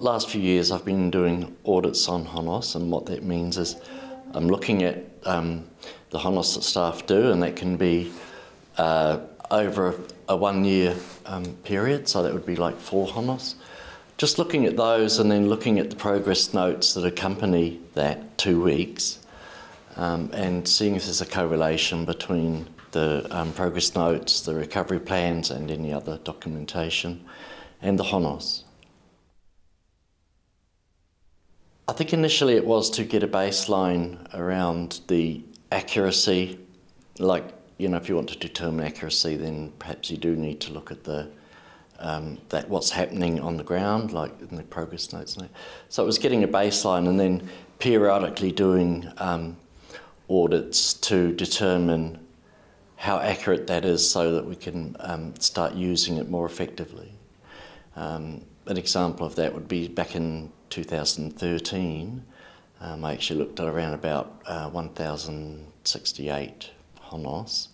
last few years I've been doing audits on HONOS and what that means is I'm looking at um, the HONOS that staff do and that can be uh, over a, one year um, period, so that would be like four HONOS. Just looking at those and then looking at the progress notes that accompany that two weeks um, and seeing if there's a correlation between the um, progress notes, the recovery plans and any other documentation and the HONOS. I think initially it was to get a baseline around the accuracy. Like, you know, if you want to determine accuracy, then perhaps you do need to look at the um, that what's happening on the ground, like in the progress notes. So it was getting a baseline and then periodically doing um, audits to determine how accurate that is so that we can um, start using it more effectively. Um, an example of that would be back in 2013, um, I actually looked at around about uh, 1,068 HONOS,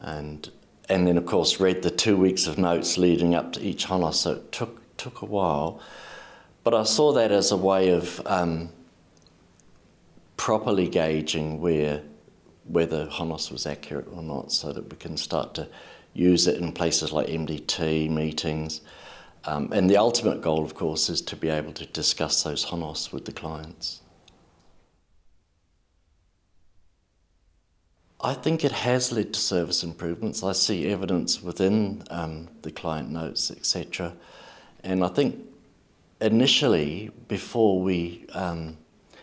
and and then of course read the two weeks of notes leading up to each HONOS. So it took took a while, but I saw that as a way of um, properly gauging where whether HONOS was accurate or not, so that we can start to use it in places like MDT meetings. Um, and the ultimate goal, of course, is to be able to discuss those HONOS with the clients. I think it has led to service improvements. I see evidence within um, the client notes, etc. And I think initially, before we um,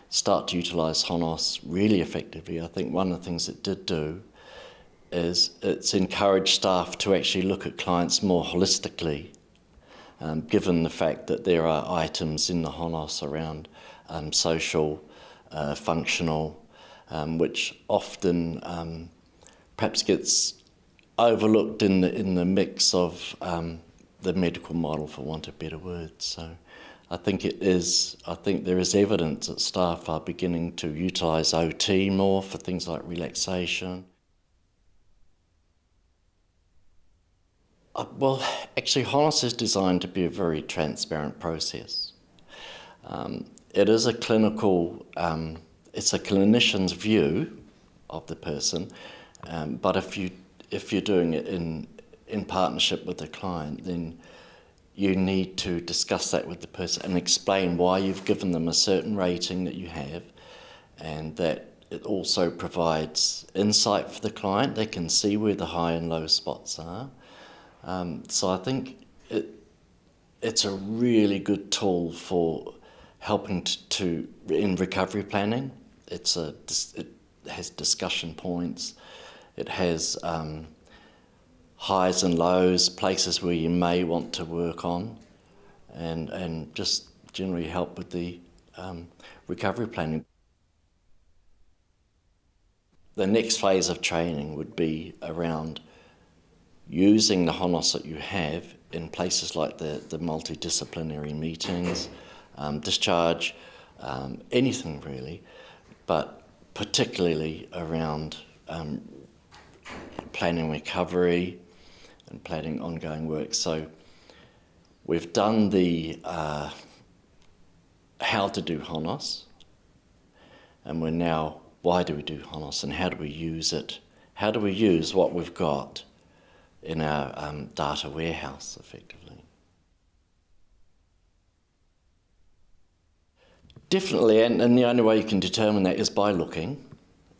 start to utilise HONOS really effectively, I think one of the things it did do is it's encouraged staff to actually look at clients more holistically um, given the fact that there are items in the HONOS around um, social, uh, functional, um, which often um, perhaps gets overlooked in the, in the mix of um, the medical model, for want of better words. So I think it is, I think there is evidence that staff are beginning to utilise OT more for things like relaxation. Well, actually, HONOS is designed to be a very transparent process. Um, it is a clinical, um, it's a clinician's view of the person, um, but if you if you're doing it in in partnership with the client, then you need to discuss that with the person and explain why you've given them a certain rating that you have, and that it also provides insight for the client. They can see where the high and low spots are. Um, so I think it, it's a really good tool for helping to, to in recovery planning. It's a it has discussion points. It has um, highs and lows, places where you may want to work on, and and just generally help with the um, recovery planning. The next phase of training would be around using the HONOS that you have in places like the, the multidisciplinary meetings, um, discharge, um, anything really, but particularly around um, planning recovery and planning ongoing work. So we've done the uh, how to do HONOS, and we're now why do we do HONOS and how do we use it? How do we use what we've got in our um, data warehouse effectively. Definitely, and, and, the only way you can determine that is by looking.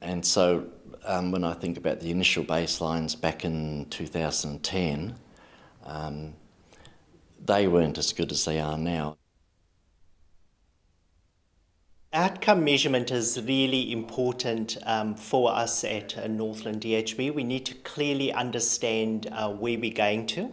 And so um, when I think about the initial baselines back in 2010, um, they weren't as good as they are now. Outcome measurement is really important um, for us at uh, Northland DHB. We need to clearly understand uh, where we're going to.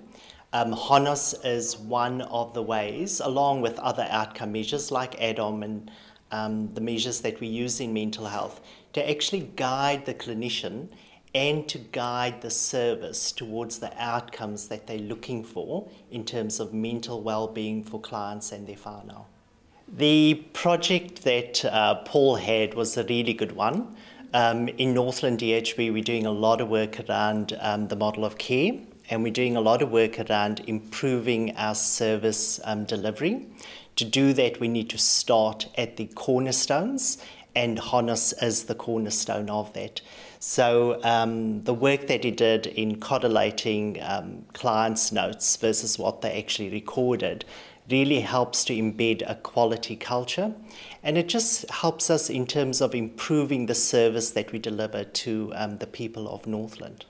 Um, HONOS is one of the ways, along with other outcome measures like ADOM and um, the measures that we use in mental health, to actually guide the clinician and to guide the service towards the outcomes that they're looking for in terms of mental well-being for clients and their whānau. The project that uh, Paul had was a really good one. Um, in Northland DHB, we're doing a lot of work around um, the model of care and we're doing a lot of work around improving our service um, delivery To do that, we need to start at the cornerstones, and HoNOS is the cornerstone of that. So um, the work that he did in correlating um, clients' notes versus what they actually recorded really helps to embed a quality culture and it just helps us in terms of improving the service that we deliver to um, the people of Northland.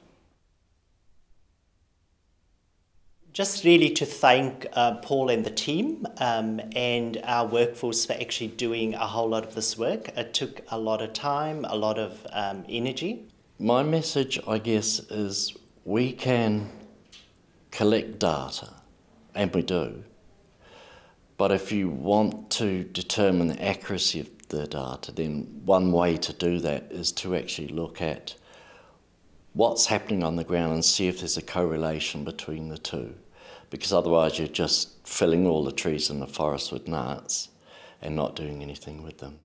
Just really to thank uh, Paul and the team um, and our workforce for actually doing a whole lot of this work. It took a lot of time, a lot of um, energy. My message, I guess, is we can collect data, and we do. But if you want to determine the accuracy of the data, then one way to do that is to actually look at what's happening on the ground and see if there's a correlation between the two. Because otherwise, you're just filling all the trees in the forest with gnats and not doing anything with them.